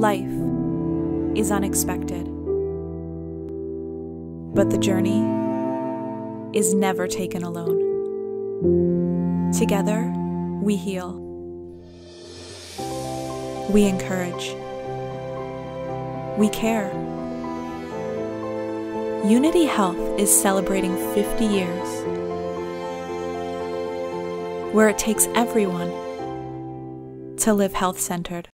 Life is unexpected, but the journey is never taken alone. Together, we heal, we encourage, we care. Unity Health is celebrating 50 years, where it takes everyone to live health centered.